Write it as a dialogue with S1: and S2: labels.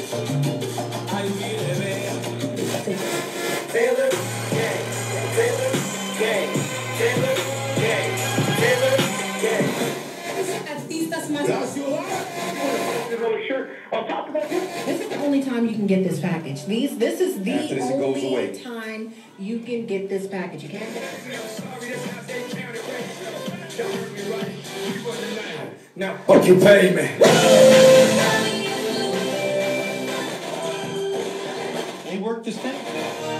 S1: this.
S2: This is the only time you can get this package. These, this is the
S3: this,
S2: only time you can get this package. You can't.
S4: Now, fuck you pay me.
S5: Worked this thing.